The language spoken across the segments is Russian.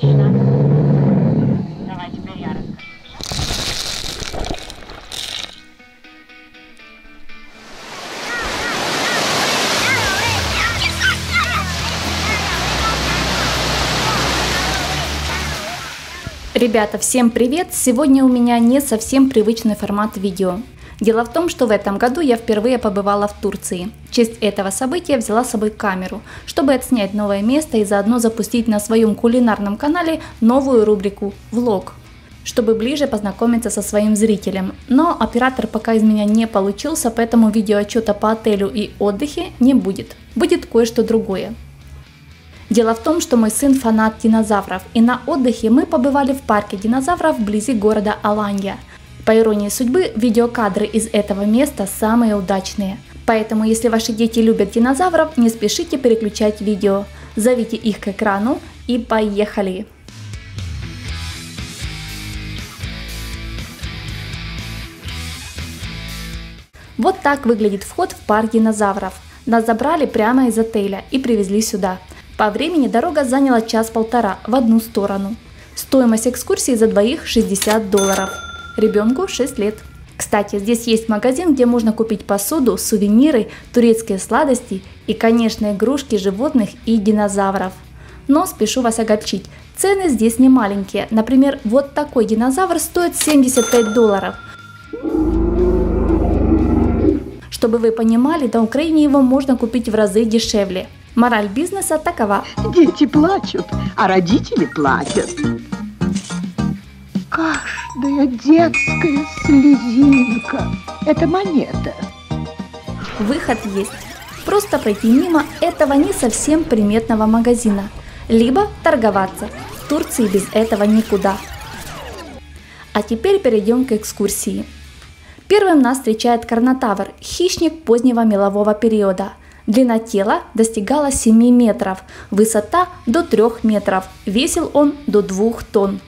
Точно. Давай теперь я расскажу. Ребята, всем привет! Сегодня у меня не совсем привычный формат видео. Дело в том, что в этом году я впервые побывала в Турции. В честь этого события взяла с собой камеру, чтобы отснять новое место и заодно запустить на своем кулинарном канале новую рубрику «Влог», чтобы ближе познакомиться со своим зрителем. Но оператор пока из меня не получился, поэтому видеоотчета по отелю и отдыхе не будет. Будет кое-что другое. Дело в том, что мой сын фанат динозавров, и на отдыхе мы побывали в парке динозавров вблизи города Аланья. По иронии судьбы, видеокадры из этого места самые удачные. Поэтому, если ваши дети любят динозавров, не спешите переключать видео. Зовите их к экрану и поехали! Вот так выглядит вход в парк динозавров. Нас забрали прямо из отеля и привезли сюда – по времени дорога заняла час-полтора в одну сторону. Стоимость экскурсии за двоих 60 долларов. Ребенку 6 лет. Кстати, здесь есть магазин, где можно купить посуду, сувениры, турецкие сладости и, конечно, игрушки животных и динозавров. Но спешу вас огорчить, цены здесь не маленькие. Например, вот такой динозавр стоит 75 долларов. Чтобы вы понимали, на Украине его можно купить в разы дешевле. Мораль бизнеса такова. Дети плачут, а родители платят. Каждая детская слезинка – это монета. Выход есть. Просто пройти мимо этого не совсем приметного магазина. Либо торговаться. В Турции без этого никуда. А теперь перейдем к экскурсии. Первым нас встречает Карнотавр, хищник позднего мелового периода – Длина тела достигала 7 метров, высота до 3 метров, весил он до 2 тонн.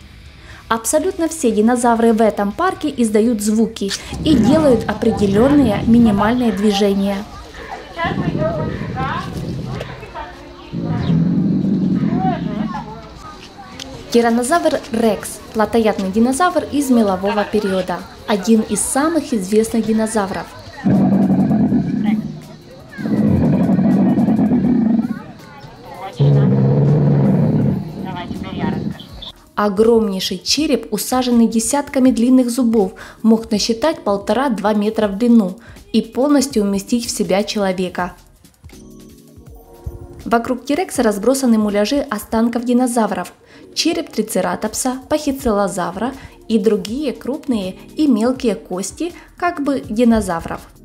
Абсолютно все динозавры в этом парке издают звуки и делают определенные минимальные движения. Тиранозавр Рекс – плотоядный динозавр из мелового периода, один из самых известных динозавров. Огромнейший череп, усаженный десятками длинных зубов, мог насчитать полтора-два метра в длину и полностью уместить в себя человека. Вокруг Тирекса разбросаны муляжи останков динозавров, череп трицератопса, пахицелозавра и другие крупные и мелкие кости, как бы динозавров –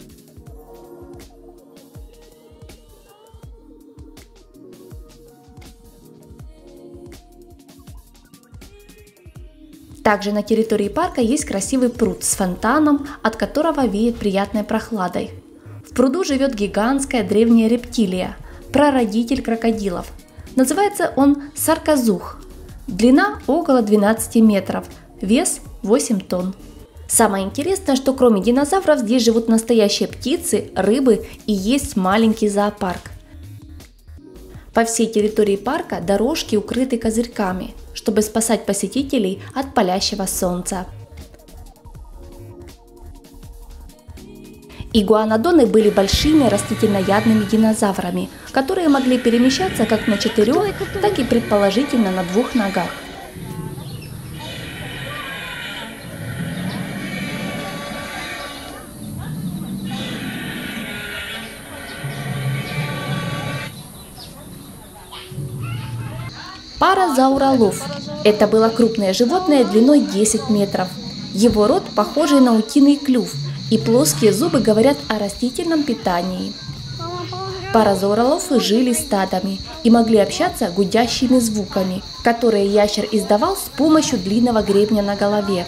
Также на территории парка есть красивый пруд с фонтаном, от которого веет приятной прохладой. В пруду живет гигантская древняя рептилия, прародитель крокодилов. Называется он сарказух. Длина около 12 метров, вес 8 тонн. Самое интересное, что кроме динозавров здесь живут настоящие птицы, рыбы и есть маленький зоопарк. По всей территории парка дорожки укрыты козырьками, чтобы спасать посетителей от палящего солнца. Игуанодоны были большими растительноядными динозаврами, которые могли перемещаться как на четырех, так и предположительно на двух ногах. Паразауролов. Это было крупное животное длиной 10 метров. Его рот похожий на утиный клюв, и плоские зубы говорят о растительном питании. Паразауролофы жили стадами и могли общаться гудящими звуками, которые ящер издавал с помощью длинного гребня на голове.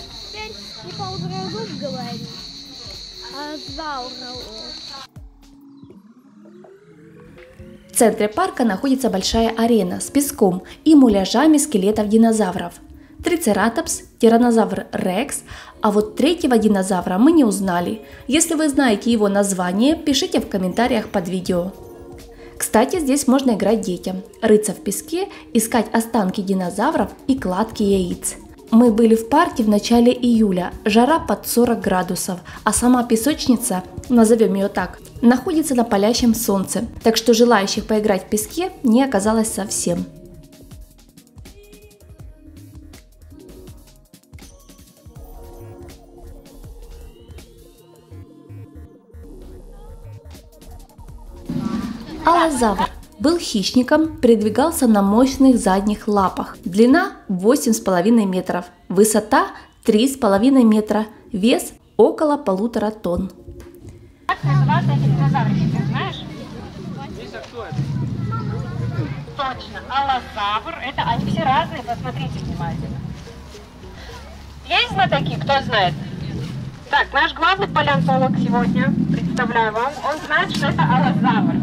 В центре парка находится большая арена с песком и муляжами скелетов динозавров. Трицератопс, тиранозавр Рекс, а вот третьего динозавра мы не узнали. Если вы знаете его название, пишите в комментариях под видео. Кстати, здесь можно играть детям, рыться в песке, искать останки динозавров и кладки яиц. Мы были в парке в начале июля, жара под 40 градусов, а сама песочница, назовем ее так, находится на палящем солнце, так что желающих поиграть в песке не оказалось совсем. Аллозавр был хищником, передвигался на мощных задних лапах. Длина 8,5 метров, высота 3,5 метра, вес около полутора тонн. Как называются эти динозаврики, ты знаешь? Точно, аллозавр. Это они все разные, посмотрите внимательно. Есть знатоки, кто знает? Так, наш главный палеонтолог сегодня, представляю вам, он знает, что это аллозавр.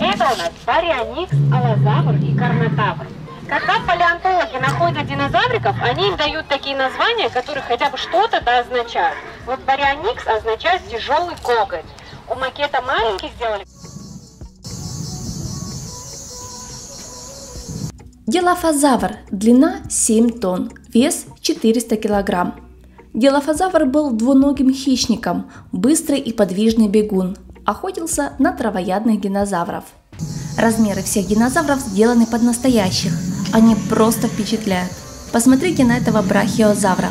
Это у нас барионикс, аллозавр и карнотавр. Когда палеонтологи находят динозавриков, они им дают такие названия, которые хотя бы что-то да означают. Вот барионикс означает тяжелый коготь. У макета маленьких сделали Дилофазавр. Длина 7 тонн, вес 400 килограмм. Дилофазавр был двуногим хищником, быстрый и подвижный бегун. Охотился на травоядных динозавров. Размеры всех динозавров сделаны под настоящих. Они просто впечатляют. Посмотрите на этого брахиозавра.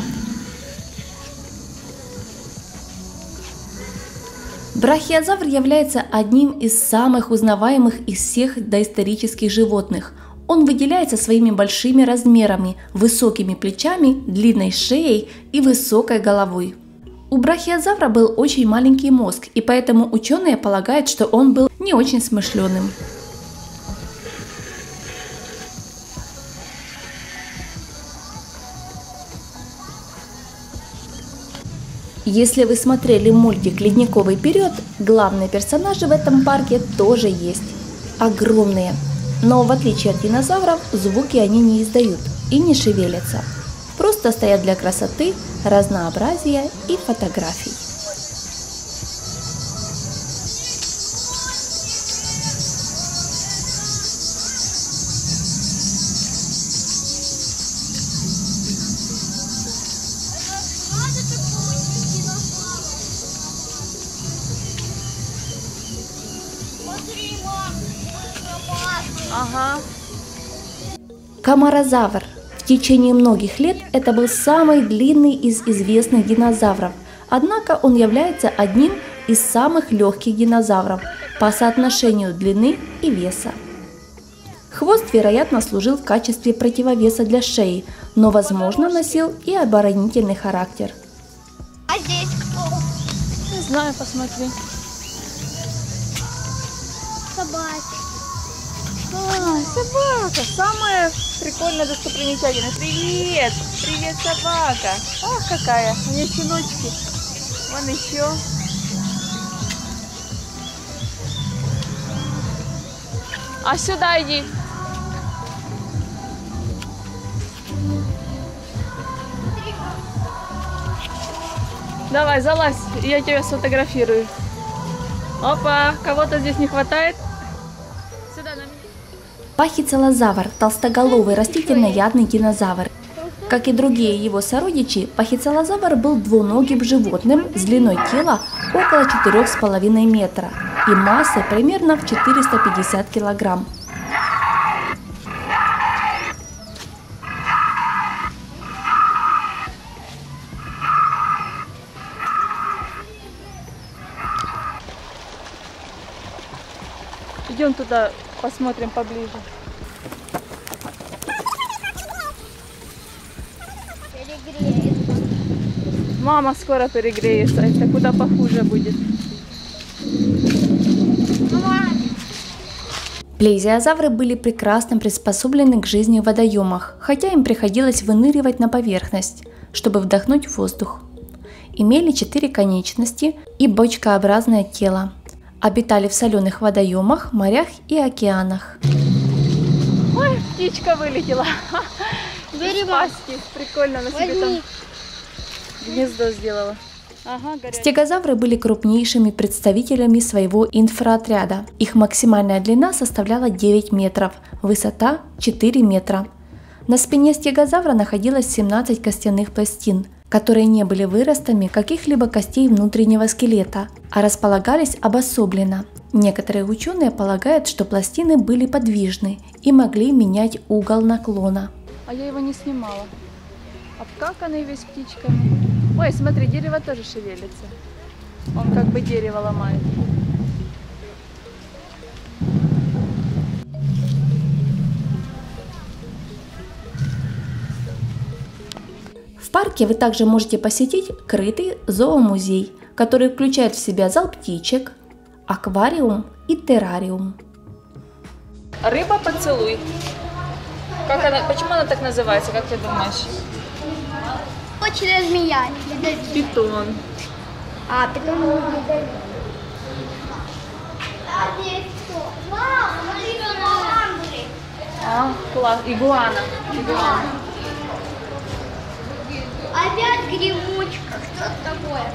Брахиозавр является одним из самых узнаваемых из всех доисторических животных. Он выделяется своими большими размерами, высокими плечами, длинной шеей и высокой головой. У брахиозавра был очень маленький мозг, и поэтому ученые полагают, что он был не очень смышленым. Если вы смотрели мультик «Ледниковый период», главные персонажи в этом парке тоже есть. Огромные. Но в отличие от динозавров, звуки они не издают и не шевелятся. Просто стоят для красоты, разнообразия и фотографий. Камарозавр. В течение многих лет это был самый длинный из известных динозавров, однако он является одним из самых легких динозавров по соотношению длины и веса. Хвост, вероятно, служил в качестве противовеса для шеи, но, возможно, носил и оборонительный характер. А здесь кто? Не знаю, посмотри. Собака. Самая прикольная достопримечательность. Привет. Привет, собака. Ах, какая. У нее щеночки. Вон еще. А сюда иди. Давай, залазь, я тебя сфотографирую. Опа, кого-то здесь не хватает. Пахицелозавр – толстоголовый растительноядный динозавр. Как и другие его сородичи, пахицелозавр был двуногим животным с длиной тела около 4,5 метра и массой примерно в 450 килограмм. Идем туда, посмотрим поближе. Перегреется. Мама скоро перегреется, это куда похуже будет. Плезиозавры были прекрасно приспособлены к жизни в водоемах, хотя им приходилось выныривать на поверхность, чтобы вдохнуть воздух. Имели четыре конечности и бочкообразное тело. Обитали в соленых водоемах, морях и океанах. Ой, птичка вылетела. Бери. Прикольно, она себе там гнездо сделала. Ага. Стегозавры были крупнейшими представителями своего инфроотряда. Их максимальная длина составляла 9 метров, высота 4 метра. На спине стегозавра находилось 17 костяных пластин, которые не были выростами каких-либо костей внутреннего скелета, а располагались обособленно. Некоторые ученые полагают, что пластины были подвижны и могли менять угол наклона. А я его не снимала. Обкаканный весь птичками. Ой, смотри, дерево тоже шевелится. Он как бы дерево ломает. В парке вы также можете посетить крытый зоомузей, который включает в себя зал птичек, аквариум и террариум. Рыба поцелуй. Как она, почему она так называется, как ты думаешь? Очень змея. Питон. А. А саламандры. А, класс. Игуана. Игуана. Опять гремучка. Что это такое?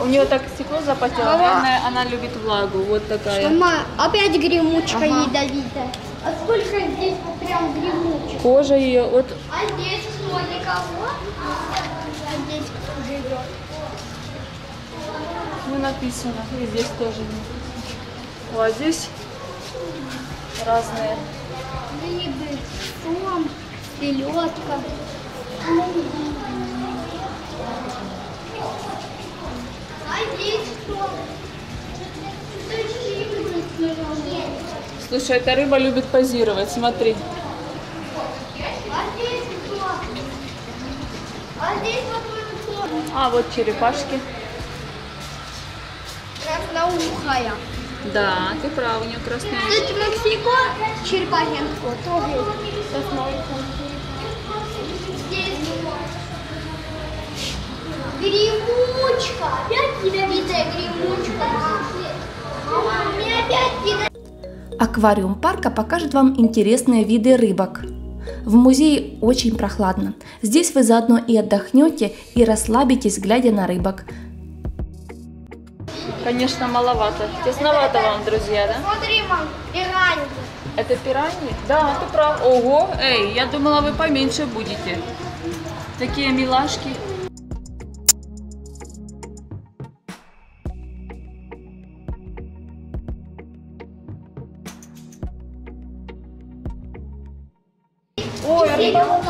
У нее так стекло запотело. Мама. Наверное, она любит влагу. Вот такая. Мама, опять гремучка Ага. ядовитая. А сколько здесь вот прям гремучек? Кожа ее. Вот А здесь кто? Никого? А здесь кто живет? не написано. И здесь тоже нет. О, а здесь разные. Рыбы, сом, селедка. А здесь кто? Что еще Слушай, эта рыба любит позировать. Смотри. А вот вот черепашки. Красноухая. Да, ты прав, у нее красная. Тут Мексико, Черепахинско, тоже есть красноухая. Гремучка. Опять ядовитая гремучка. Мама, мне опять ядовитая. Аквариум парка покажет вам интересные виды рыбок. В музее очень прохладно. Здесь вы заодно и отдохнете, и расслабитесь, глядя на рыбок. Конечно, маловато. Тесновато вам, друзья, да? Смотри, мам, пираньи. Это пираньи? Да, ты прав. Ого, эй, я думала, вы поменьше будете. Такие милашки.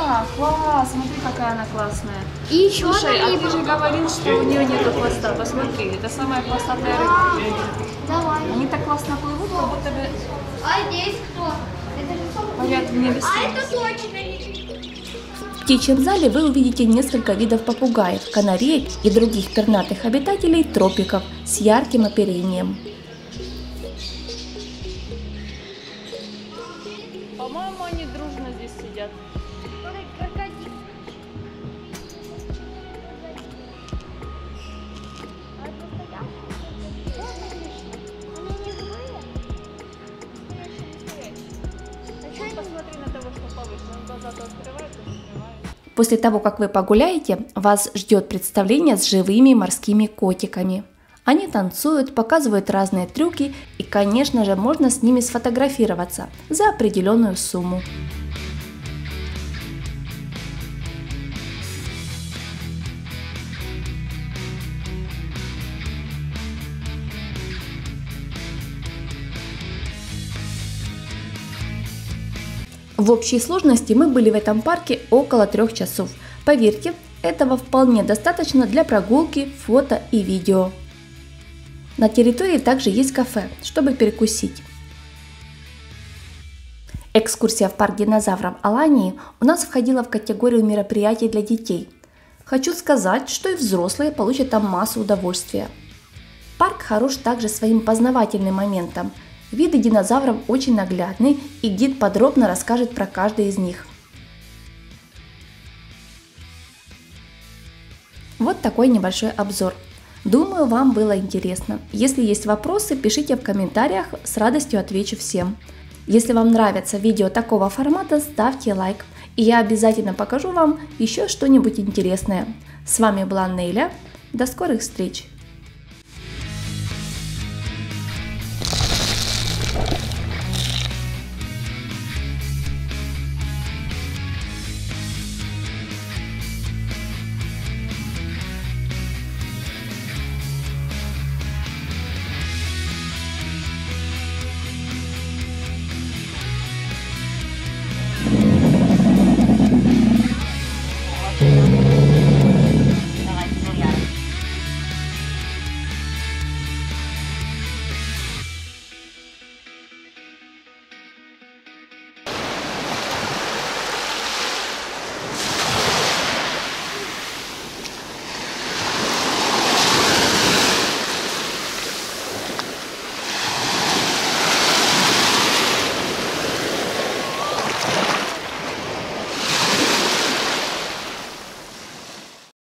Рыба класс, смотри, какая она классная. И еще Слушай, а ты же говорил, что у нее нету хвоста. Посмотри, это самая хвостатая рыба. Давай. Они так классно плывут, как будто бы А здесь кто? Это же сом- парят в небе. А это точно В птичьем зале вы увидите несколько видов попугаев, канареек и других пернатых обитателей тропиков с ярким оперением. После того, как вы погуляете, вас ждет представление с живыми морскими котиками. Они танцуют, показывают разные трюки и, конечно же, можно с ними сфотографироваться за определенную сумму. В общей сложности мы были в этом парке около трех часов. Поверьте, этого вполне достаточно для прогулки, фото и видео. На территории также есть кафе, чтобы перекусить. Экскурсия в парк динозавров Алании у нас входила в категорию мероприятий для детей. Хочу сказать, что и взрослые получат там массу удовольствия. Парк хорош также своим познавательным моментом. Виды динозавров очень наглядны и гид подробно расскажет про каждый из них. Вот такой небольшой обзор. Думаю, вам было интересно. Если есть вопросы, пишите в комментариях, с радостью отвечу всем. Если вам нравятся видео такого формата, ставьте лайк, и я обязательно покажу вам еще что-нибудь интересное. С вами была Неля, До скорых встреч!